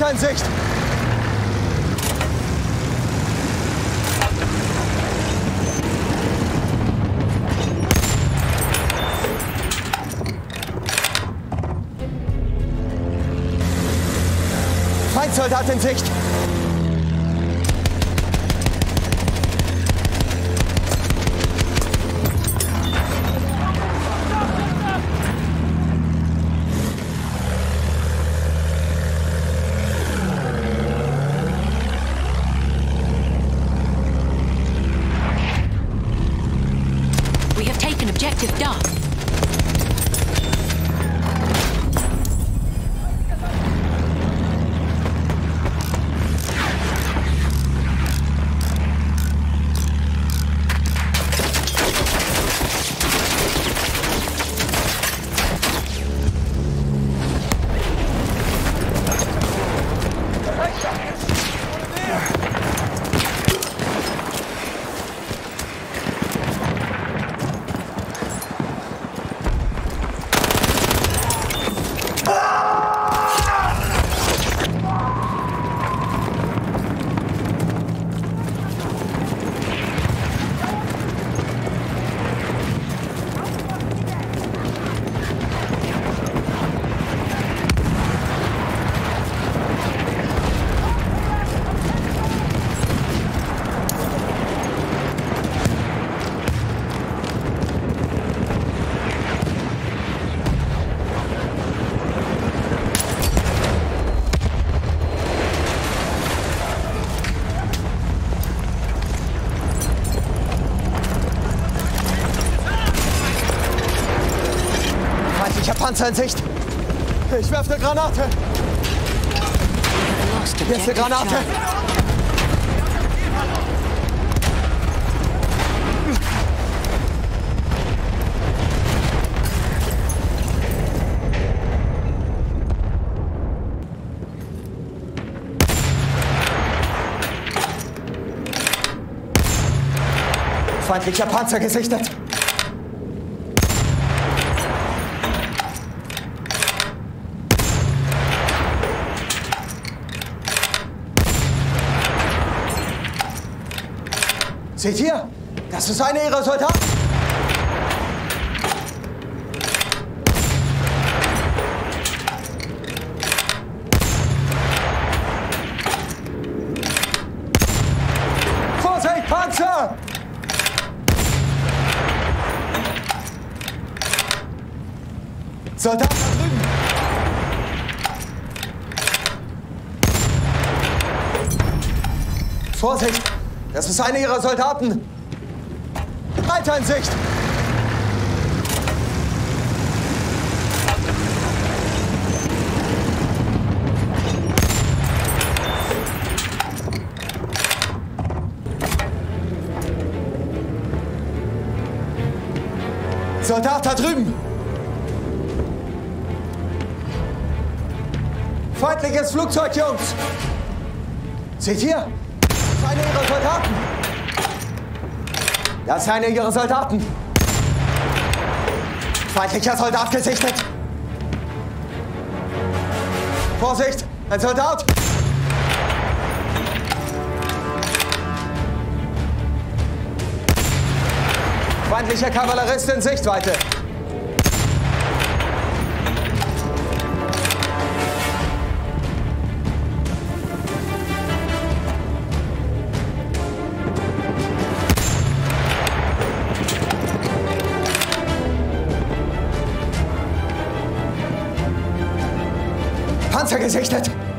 Reiter in Sicht! Feindsoldat in Sicht! done. Panzer! Ich werfe eine Granate! Ist eine Granate! Feindlicher Panzer gesichtet! Seht ihr? Das ist einer ihrer Soldaten! Vorsicht, Panzer! Soldat da drüben! Vorsicht! Das ist einer ihrer Soldaten! Reiter in Sicht! Soldat da drüben! Feindliches Flugzeug, Jungs! Seht ihr? Das ist einer ihrer Soldaten! Das ist einer ihrer Soldaten! Feindlicher Soldat gesichtet! Vorsicht! Ein Soldat! Feindlicher Kavallerist in Sichtweite! 反射してきた